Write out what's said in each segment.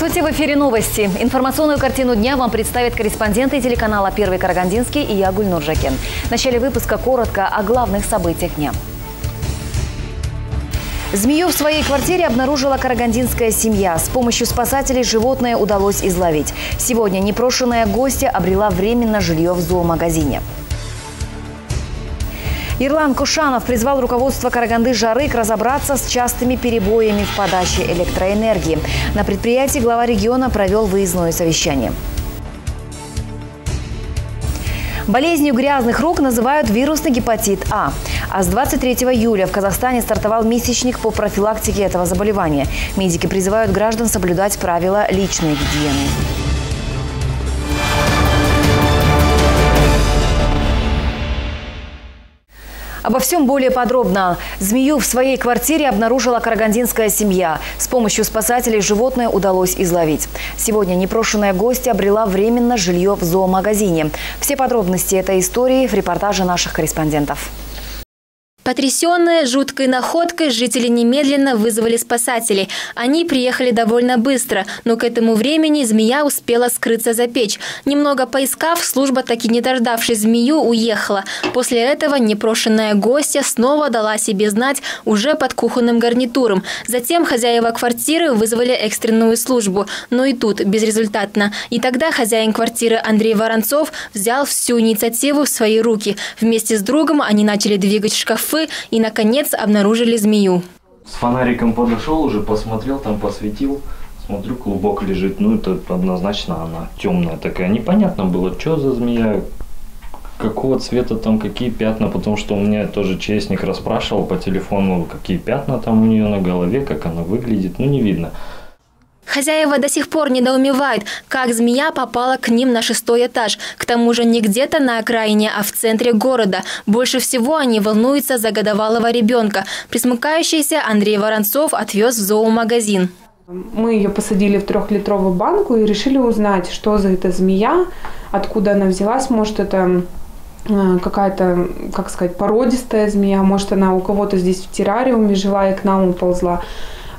Здравствуйте, в эфире новости. Информационную картину дня вам представят корреспонденты телеканала «Первый Карагандинский» и я, Гульнур Жакен. В начале выпуска коротко о главных событиях дня. Змею в своей квартире обнаружила карагандинская семья. С помощью спасателей животное удалось изловить. Сегодня непрошенная гостья обрела временно жилье в зоомагазине. Ирлан Кушанов призвал руководство Караганды «Жарык» разобраться с частыми перебоями в подаче электроэнергии. На предприятии глава региона провел выездное совещание. Болезнью грязных рук называют вирусный гепатит А. А с 23 июля в Казахстане стартовал месячник по профилактике этого заболевания. Медики призывают граждан соблюдать правила личной гигиены. Обо всем более подробно. Змею в своей квартире обнаружила карагандинская семья. С помощью спасателей животное удалось изловить. Сегодня непрошенная гостья обрела временно жилье в зоомагазине. Все подробности этой истории в репортаже наших корреспондентов. Потрясенные жуткой находкой, жители немедленно вызвали спасателей. Они приехали довольно быстро, но к этому времени змея успела скрыться за печь. Немного поискав, служба, таки не дождавшись змею, уехала. После этого непрошенная гостья снова дала себе знать уже под кухонным гарнитуром. Затем хозяева квартиры вызвали экстренную службу, но и тут безрезультатно. И тогда хозяин квартиры Андрей Воронцов взял всю инициативу в свои руки. Вместе с другом они начали двигать шкафы шкафы и, наконец, обнаружили змею. С фонариком подошел, уже посмотрел, там посветил. Смотрю, клубок лежит. Ну, это однозначно она темная такая. Непонятно было, что за змея, какого цвета там, какие пятна, потому что у меня тоже честник расспрашивал по телефону, какие пятна там у нее на голове, как она выглядит, ну не видно. Хозяева до сих пор недоумевают, как змея попала к ним на шестой этаж. К тому же не где-то на окраине, а в центре города. Больше всего они волнуются за годовалого ребенка. Присмыкающийся Андрей Воронцов отвез в зоомагазин. Мы ее посадили в трехлитровую банку и решили узнать, что за эта змея, откуда она взялась. Может, это э, какая-то, как сказать, породистая змея, может, она у кого-то здесь в террариуме жила и к нам уползла.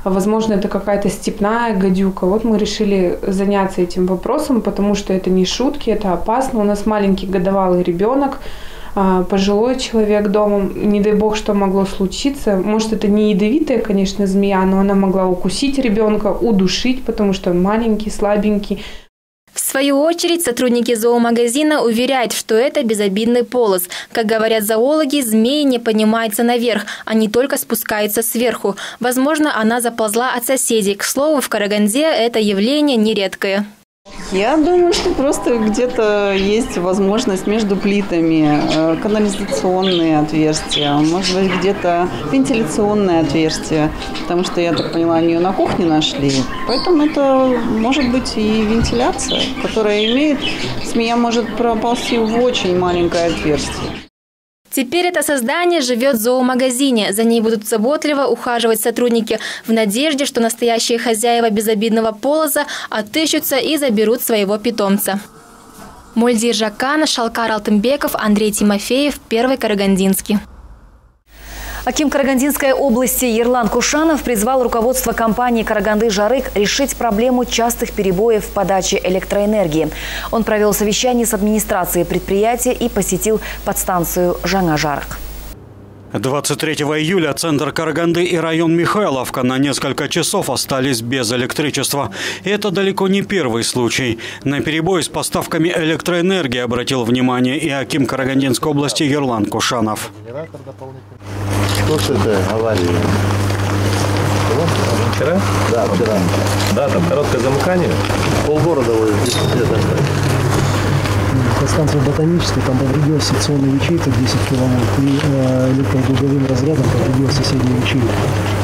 Возможно, это какая-то степная гадюка. Вот мы решили заняться этим вопросом, потому что это не шутки, это опасно. У нас маленький годовалый ребенок, а, пожилой человек дома, не дай бог, что могло случиться. Может, это не ядовитая, конечно, змея, но она могла укусить ребенка, удушить, потому что он маленький, слабенький. В свою очередь, сотрудники зоомагазина уверяют, что это безобидный полос. Как говорят зоологи, змеи не поднимаются наверх, они только спускаются сверху. Возможно, она заползла от соседей. К слову, в Караганде это явление нередкое. Я думаю, что просто где-то есть возможность между плитами, э, канализационные отверстия, может быть, где-то вентиляционное отверстие, потому что, я так поняла, они ее на кухне нашли. Поэтому это может быть и вентиляция, которая имеет, змея может проползти в очень маленькое отверстие. Теперь это создание живет в зоомагазине. За ней будут заботливо ухаживать сотрудники в надежде, что настоящие хозяева безобидного полоза отыщутся и заберут своего питомца. Мольдир Жакана, Шалкар Алтынбеков, Андрей Тимофеев, Первый Карагандинский. Аким Карагандинской области Ерлан Кушанов призвал руководство компании «Караганды Жарык» решить проблему частых перебоев в подаче электроэнергии. Он провел совещание с администрацией предприятия и посетил подстанцию «Жана-Жарк». 23 июля центр Караганды и район Михайловка на несколько часов остались без электричества. Это далеко не первый случай. На перебой с поставками электроэнергии обратил внимание и Аким Карагандинской области Ерлан Кушанов. Что с этой аварией? Вчера? Да, вчера. Да, там короткое замыкание. Полгорода вы где-то станция ботаническая, там повредилась секционная ячейка 10 киловольт и э, электродуговым разрядом повредилась соседняя ячейка.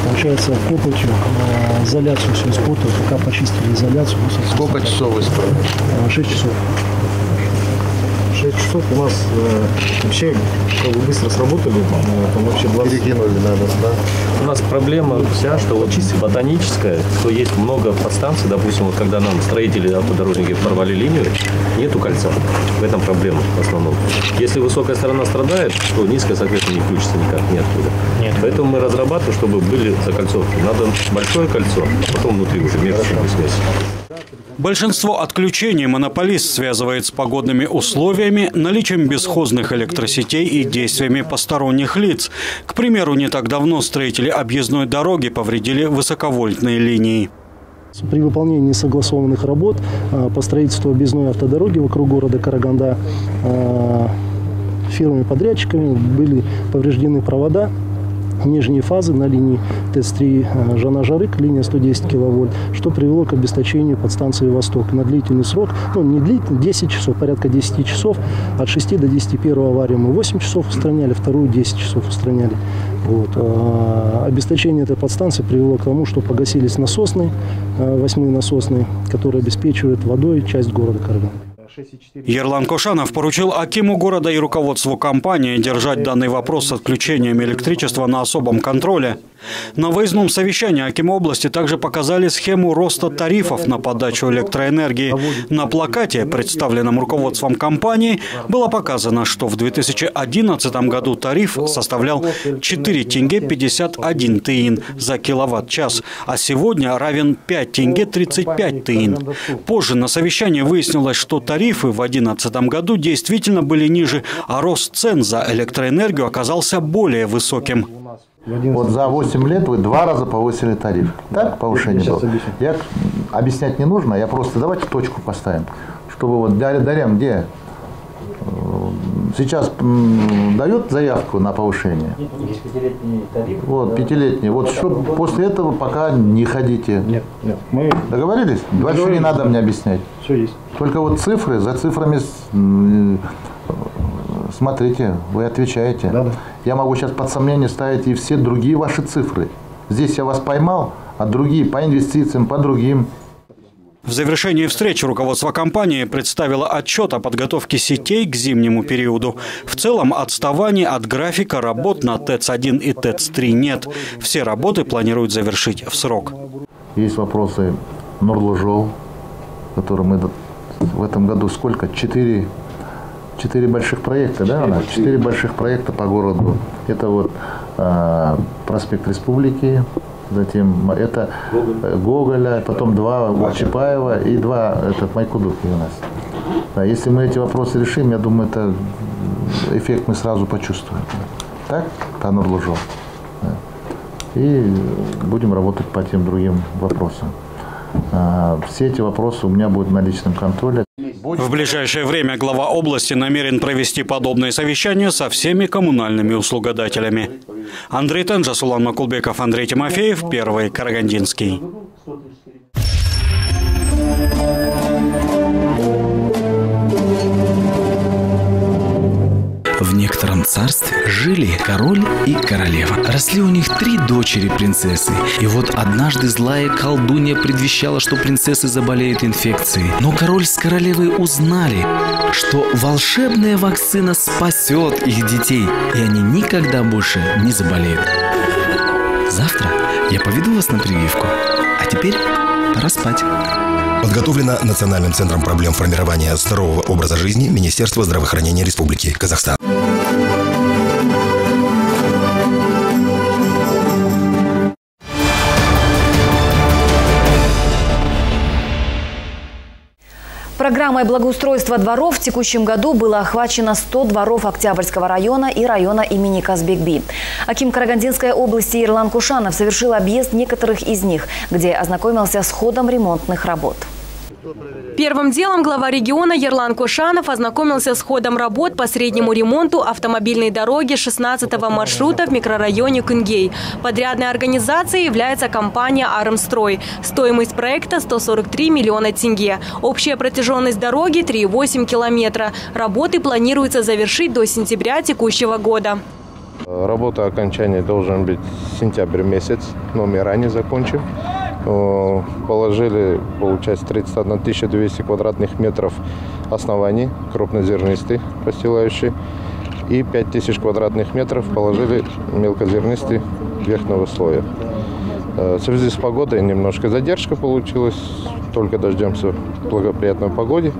Получается, копотью э, изоляцию все испортили, пока почистили изоляцию. Сколько часов вы строили? 6 часов. 6 часов у нас э, вообще как бы быстро сработали, э, там вообще 20... Перекинули надо, да? У нас проблема вся, что вот чисто ботаническая, что есть много подстанций, допустим, вот когда нам строители, автодорожники порвали линию, нету кольца. В этом проблема в основном. Если высокая сторона страдает, то низкая, соответственно, не включится никак, нет оттуда. Нет. Поэтому мы разрабатываем, чтобы были закольцовки. Надо большое кольцо, а потом внутри уже межсистемную связь. Большинство отключений монополист связывает с погодными условиями, наличием бесхозных электросетей и действиями посторонних лиц. К примеру, не так давно строители объездной дороги повредили высоковольтные линии. При выполнении согласованных работ э, по строительству объездной автодороги вокруг города Караганда э, фирмами-подрядчиками были повреждены провода нижние фазы на линии ТЭЦ-3 э, Жана-Жарык, линия 110 киловольт, что привело к обесточению подстанции «Восток» на длительный срок, ну не длительный, 10 часов, порядка 10 часов, от 6 до 10 первую аварию мы 8 часов устраняли, вторую 10 часов устраняли. Вот. А обесточение этой подстанции привело к тому, что погасились насосные, э, восьмые насосные, которые обеспечивают водой часть города Караганда. Ерлан Кошанов поручил Акиму города и руководству компании держать данный вопрос с отключением электричества на особом контроле. На выездном совещании Аким области также показали схему роста тарифов на подачу электроэнергии. На плакате, представленном руководством компании, было показано, что в 2011 году тариф составлял 4 тенге 51 тыин за киловатт-час, а сегодня равен 5 тенге 35 тыин. Позже на совещании выяснилось, что тарифы в 2011 году действительно были ниже, а рост цен за электроэнергию оказался более высоким. Вот за 8 лет вы два раза повысили тариф. Так, повышение было? Я объяснять не нужно, я просто давайте точку поставим. Чтобы вот Дарьям где сейчас дает заявку на повышение? Есть пятилетний тариф. Вот, пятилетний. Вот что после этого пока не ходите. Нет, нет. Мы Договорились? Дальше не надо мне объяснять. все есть. Только вот цифры, за цифрами смотрите, вы отвечаете. Да, да. Я могу сейчас под сомнение ставить и все другие ваши цифры. Здесь я вас поймал, а другие по инвестициям, по другим. В завершении встречи руководство компании представило отчет о подготовке сетей к зимнему периоду. В целом отставаний от графика работ на ТЭЦ-1 и ТЭЦ-3 нет. Все работы планируют завершить в срок. Есть вопросы Нурлужол, который мы в этом году сколько? Четыре четыре больших проекта, да, у нас? Четыре больших проекта по городу. Это вот э, проспект Республики, затем это Гоголя, потом два Чапаева и два это Майкудуки у нас. Да, если мы эти вопросы решим, я думаю, это эффект мы сразу почувствуем. Так, по Нурлужу. Да. И будем работать по тем другим вопросам. А, все эти вопросы у меня будут на личном контроле. В ближайшее время глава области намерен провести подобные совещания со всеми коммунальными услугодателями. Андрей Тенжас, Улан Макулбеков, Андрей Тимофеев, Первый Карагандинский. В некотором царстве жили король и королева. Росли у них три дочери принцессы. И вот однажды злая колдунья предвещала, что принцессы заболеют инфекцией. Но король с королевой узнали, что волшебная вакцина спасет их детей, и они никогда больше не заболеют. Завтра я поведу вас на прививку. А теперь пора спать. Подготовлено Национальным центром проблем формирования здорового образа жизни Министерства здравоохранения Республики Казахстан. Программой благоустройства дворов в текущем году было охвачено 100 дворов Октябрьского района и района имени Казбекби. Аким Карагандинской области Ирлан Кушанов совершил объезд некоторых из них, где ознакомился с ходом ремонтных работ. Первым делом глава региона Ерлан Кушанов ознакомился с ходом работ по среднему ремонту автомобильной дороги 16-го маршрута в микрорайоне Кынгей. Подрядной организацией является компания «Армстрой». Стоимость проекта – 143 миллиона тенге. Общая протяженность дороги – 3,8 километра. Работы планируется завершить до сентября текущего года. Работа окончания должен быть сентябрь месяц, но мы ранее закончим. Положили, получается, 31 200 квадратных метров оснований, крупнозернистый, постилающий. И 5000 квадратных метров положили мелкозернистый верхнего слоя. В связи с погодой немножко задержка получилась. Только дождемся благоприятной погоде.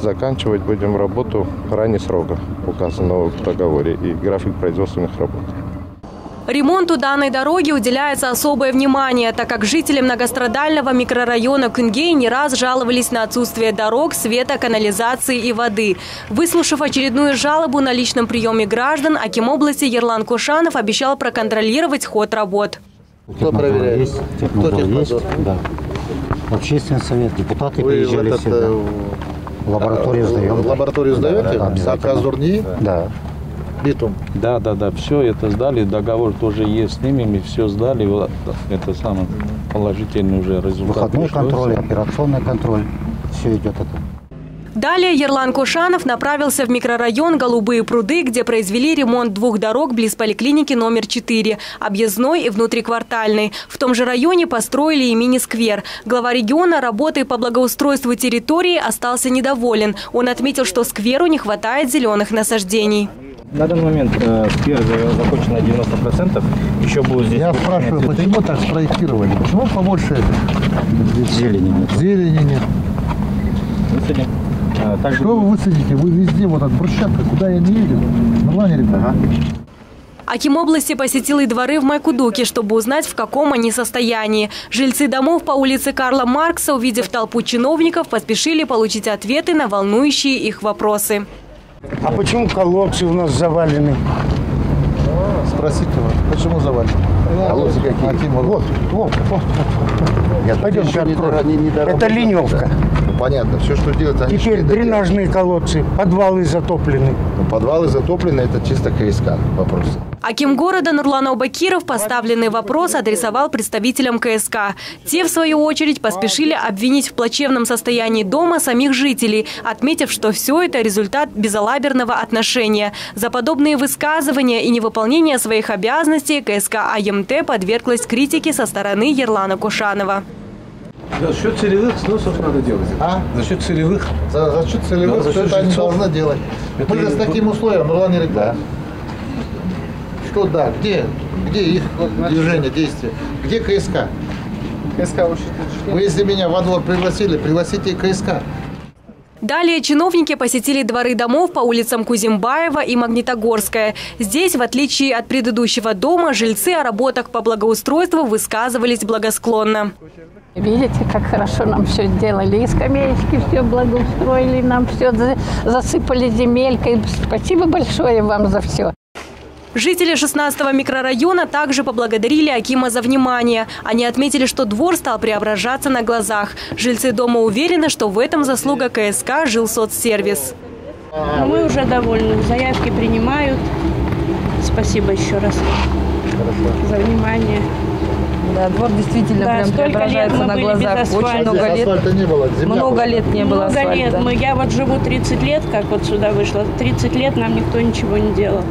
Заканчивать будем работу ранее срока, указанного в договоре, и график производственных работ. Ремонту данной дороги уделяется особое внимание, так как жители многострадального микрорайона Кынгей не раз жаловались на отсутствие дорог, света, канализации и воды. Выслушав очередную жалобу на личном приеме граждан, Аким области Ерлан Кушанов обещал проконтролировать ход работ. Кто проверяет? Есть, Кто есть, да. Общественный совет, депутаты Вы приезжали этот, всегда. Э, лабораторию сдаем. Лабораторию сдаете? Да, да, Аказурни? Да битум. Да, да, да, все это сдали, договор тоже есть с ними, мы все сдали, это самый положительный уже результат. Выходной контроль, операционный контроль, все идет это. Далее Ерлан Кушанов направился в микрорайон Голубые пруды, где произвели ремонт двух дорог близ поликлиники номер 4, объездной и внутриквартальной. В том же районе построили и мини-сквер. Глава региона работой по благоустройству территории остался недоволен. Он отметил, что скверу не хватает зеленых насаждений. На данный момент э, сквер закончен на 90%. Еще будет здесь... Я спрашиваю, цветы. почему так спроектировали? Почему побольше зелени нет? Зелени нет. Высадим. А, также... Что вы высадите? Вы везде, вот от брусчатка, куда я не еду. Нормально, ребята? Ага. Аким области посетил и дворы в Майкудуке, чтобы узнать, в каком они состоянии. Жильцы домов по улице Карла Маркса, увидев толпу чиновников, поспешили получить ответы на волнующие их вопросы. А почему колодцы у нас завалены? Спросите вас, почему завалены? Колодцы какие? Вот, вот, вот. вот. Пойдемте откроем. Не, не Это ливневка. Ну, понятно, все, что делается... Теперь дренажные колодцы, подвалы затоплены. Ну, подвалы затоплены, это чисто КСК вопросы. Аким города Нурлан Аубакиров поставленный вопрос адресовал представителям КСК. Те, в свою очередь, поспешили обвинить в плачевном состоянии дома самих жителей, отметив, что все это результат безалаберного отношения. За подобные высказывания и невыполнение своих обязанностей КСК АМТ подверглась критике со стороны Ерлана Кушанова. За счет целевых сносов надо делать. А? За счет целевых. За, за счет целевых, да, за счет это они должны делать. Это Мы же с таким условием, Нурлан Ерик, да. Что да, где, где их движение, действие? Где КСК? КСК Вы если меня во двор пригласили, пригласите и КСК. Далее чиновники посетили дворы домов по улицам Кузимбаева и Магнитогорская. Здесь, в отличие от предыдущего дома, жильцы о работах по благоустройству высказывались благосклонно. Видите, как хорошо нам все сделали. И скамеечки все благоустроили, нам все засыпали земелькой. Спасибо большое вам за все. Жители 16-го микрорайона также поблагодарили Акима за внимание. Они отметили, что двор стал преображаться на глазах. Жильцы дома уверены, что в этом заслуга КСК «Жилсоцсервис». Мы уже довольны. Заявки принимают. Спасибо еще раз Хорошо. за внимание. Да, двор действительно да, прям преображается на глазах. Очень много лет. не было, много лет не было Много асфальта. лет. Мы, я вот живу 30 лет, как вот сюда вышла. 30 лет нам никто ничего не делал.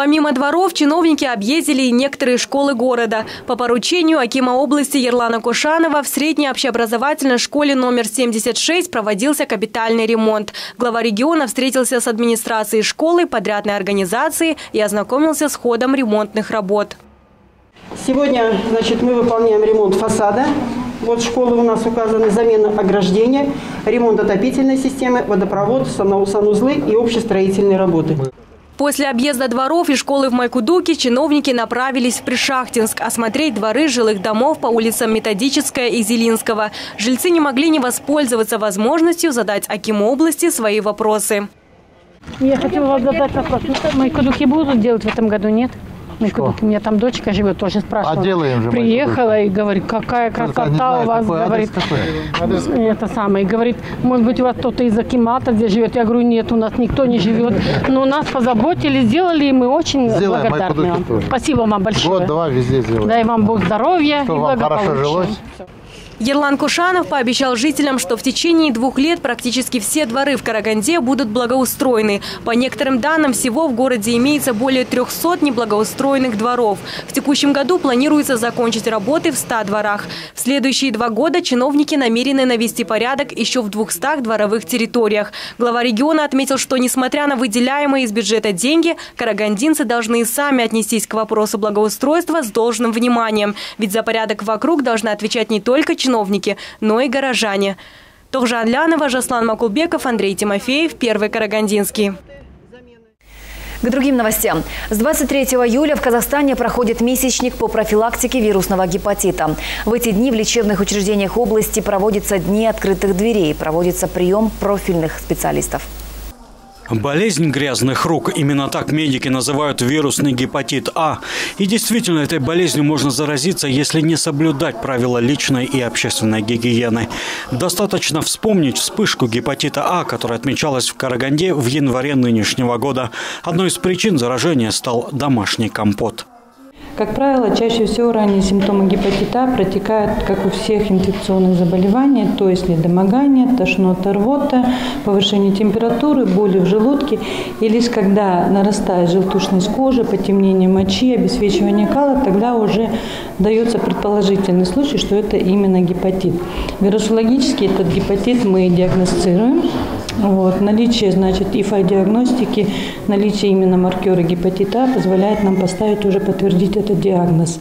Помимо дворов, чиновники объездили и некоторые школы города. По поручению Акима области Ерлана Кушанова в средней общеобразовательной школе номер 76 проводился капитальный ремонт. Глава региона встретился с администрацией школы, подрядной организацией и ознакомился с ходом ремонтных работ. Сегодня значит, мы выполняем ремонт фасада. Вот школы у нас указаны замена ограждения, ремонт отопительной системы, водопровод, санузлы и общестроительные работы. После объезда дворов и школы в Майкудуке чиновники направились в Пришахтинск осмотреть дворы жилых домов по улицам Методическая и Зелинского. Жильцы не могли не воспользоваться возможностью задать Акиму области свои вопросы. Я хотела вам задать вопрос. Майкудуки будут делать в этом году, нет? Что? У меня там дочка живет, тоже спрашивала. А делаем же Приехала и говорит, какая красота знаю, у вас. Какой говорит, адрес какой? Это самое. И говорит, может быть, у вас кто-то из Акимата где живет. Я говорю, нет, у нас никто не живет. Но нас позаботились, сделали, и мы очень Сделаем, благодарны вам. Спасибо вам большое. Год, два, везде сделаем. Дай вам Бог здоровья Что, и вам хорошо жилось? Ерлан Кушанов пообещал жителям, что в течение двух лет практически все дворы в Караганде будут благоустроены. По некоторым данным, всего в городе имеется более 300 неблагоустроенных дворов. В текущем году планируется закончить работы в 100 дворах. В следующие два года чиновники намерены навести порядок еще в 200 дворовых территориях. Глава региона отметил, что несмотря на выделяемые из бюджета деньги, карагандинцы должны сами отнестись к вопросу благоустройства с должным вниманием. Ведь за порядок вокруг должны отвечать не только чиновники, чиновники, но и горожане. Тохжан Лянова, Жаслан Макулбеков, Андрей Тимофеев, Первый Карагандинский. К другим новостям. С 23 июля в Казахстане проходит месячник по профилактике вирусного гепатита. В эти дни в лечебных учреждениях области проводятся дни открытых дверей, проводится прием профильных специалистов. Болезнь грязных рук. Именно так медики называют вирусный гепатит А. И действительно, этой болезнью можно заразиться, если не соблюдать правила личной и общественной гигиены. Достаточно вспомнить вспышку гепатита А, которая отмечалась в Караганде в январе нынешнего года. Одной из причин заражения стал домашний компот. Как правило, чаще всего ранние симптомы гепатита протекают, как у всех инфекционных заболеваний, то есть недомогание, тошнота, рвота, повышение температуры, боли в желудке. И лишь когда нарастает желтушность кожи, потемнение мочи, обесвечивание кала, тогда уже дается предположительный случай, что это именно гепатит. Вирусологически этот гепатит мы диагностируем вот. Наличие, значит, ИФА-диагностики, наличие именно маркера гепатита позволяет нам поставить уже подтвердить этот диагноз.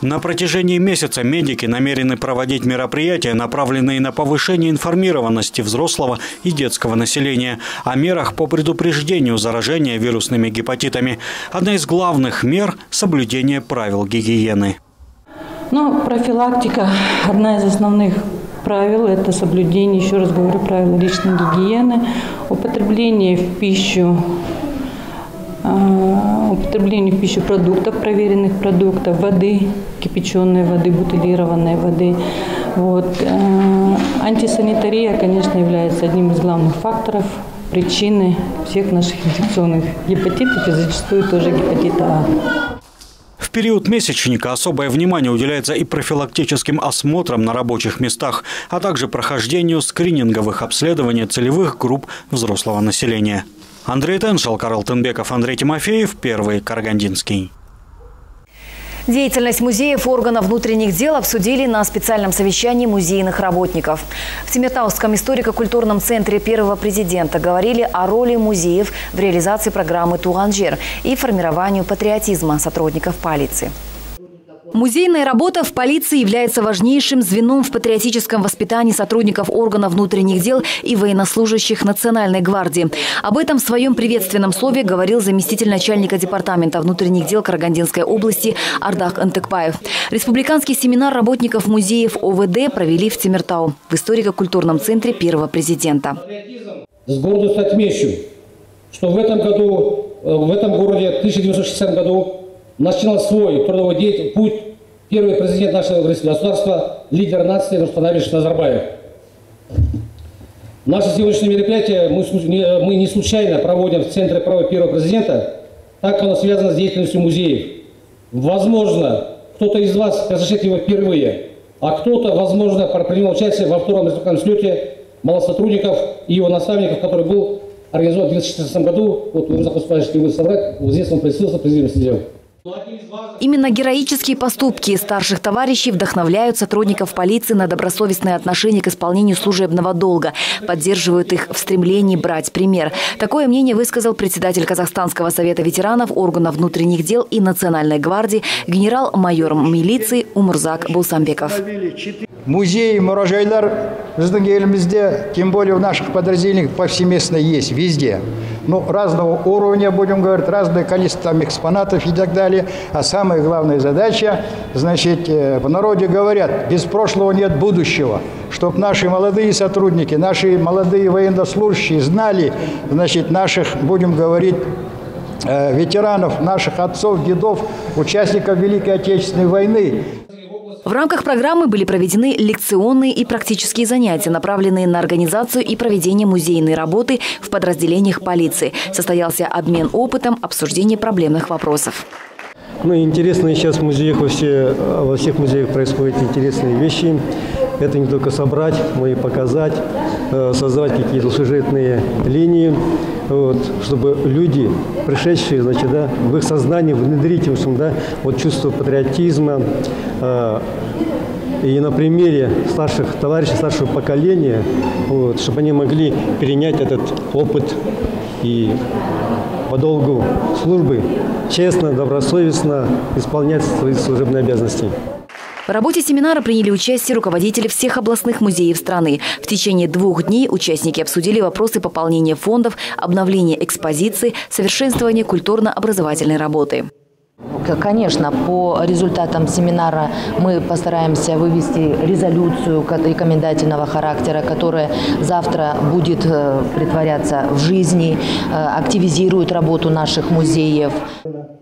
На протяжении месяца медики намерены проводить мероприятия, направленные на повышение информированности взрослого и детского населения о мерах по предупреждению заражения вирусными гепатитами. Одна из главных мер – соблюдение правил гигиены. Ну, профилактика – одна из основных правил – это соблюдение, еще раз говорю, правил личной гигиены, употребление в пищу а, употребление в продуктов, проверенных продуктов, воды, кипяченой воды, бутылированной воды. Вот. А, антисанитария, конечно, является одним из главных факторов причины всех наших инфекционных гепатитов и зачастую тоже гепатита А. В период месячника особое внимание уделяется и профилактическим осмотрам на рабочих местах, а также прохождению скрининговых обследований целевых групп взрослого населения. Андрей Теншел, Карл Тенбеков, Андрей Тимофеев, Первый Карагандинский. Деятельность музеев органов внутренних дел обсудили на специальном совещании музейных работников. В Тимиртауском историко-культурном центре первого президента говорили о роли музеев в реализации программы «Туганжер» и формированию патриотизма сотрудников полиции. Музейная работа в полиции является важнейшим звеном в патриотическом воспитании сотрудников органов внутренних дел и военнослужащих Национальной гвардии. Об этом в своем приветственном слове говорил заместитель начальника департамента внутренних дел Карагандинской области Ардах Антекпаев. Республиканский семинар работников музеев ОВД провели в Тимиртау в историко-культурном центре первого президента. С гордостью отмечу, что в этом году, э, в этом городе в 1960 году начинал свой трудовой деятельный путь первый президент нашего государства, лидер нации Рустамович Назарбаев. Наше сегодняшнее мероприятие мы, не случайно проводим в Центре права первого президента, так как оно связано с деятельностью музеев. Возможно, кто-то из вас посещает его впервые, а кто-то, возможно, принимал участие во втором республиканском слете малых сотрудников и его наставников, который был организован в 2016 году. Вот вы захотели вы собрать, вот здесь он присутствовал, президент сидел. Именно героические поступки старших товарищей вдохновляют сотрудников полиции на добросовестное отношение к исполнению служебного долга, поддерживают их в стремлении брать пример. Такое мнение высказал председатель Казахстанского совета ветеранов, органов внутренних дел и Национальной гвардии генерал-майор милиции Умурзак Булсамбеков. Музеи, муражайлар біздің елімізде, тем более в наших подразделениях повсеместно есть, везде. Ну, разного уровня, будем говорить, разное количество там экспонатов и так далее. А самая главная задача, значит, э, в народе говорят, без прошлого нет будущего. Чтобы наши молодые сотрудники, наши молодые военнослужащие знали, значит, наших, будем говорить, э, ветеранов, наших отцов, дедов, участников Великой Отечественной войны. В рамках программы были проведены лекционные и практические занятия, направленные на организацию и проведение музейной работы в подразделениях полиции. Состоялся обмен опытом, обсуждение проблемных вопросов. Ну, интересно сейчас в музеях, во, все, во всех музеях происходят интересные вещи. это не только собрать, но и показать, э, создавать какие-то сюжетные линии, вот, чтобы люди, пришедшие, значит, да, в их сознание внедрить общем, да, вот чувство патриотизма, э, и на примере старших товарищей, старшего поколения, вот, чтобы они могли перенять этот опыт и по долгу службы честно, добросовестно исполнять свои служебные обязанности. В работе семинара приняли участие руководители всех областных музеев страны. В течение двух дней участники обсудили вопросы пополнения фондов, обновления экспозиции, совершенствования культурно-образовательной работы. Конечно, по результатам семинара мы постараемся вывести резолюцию рекомендательного характера, которая завтра будет э, притворяться в жизни, э, активизирует работу наших музеев.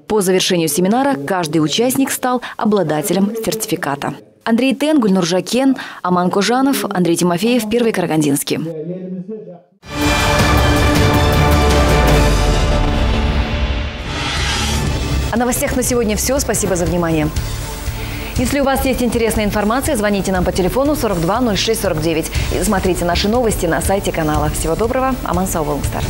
По завершению семинара каждый участник стал обладателем сертификата. Андрей Тен, Гульнур Жакен, Аман Кожанов, Андрей Тимофеев, Первый Карагандинский. О новостях на сегодня все. Спасибо за внимание. Если у вас есть интересная информация, звоните нам по телефону 42 06 49 и смотрите наши новости на сайте канала. Всего доброго. Аман Саубалмстар.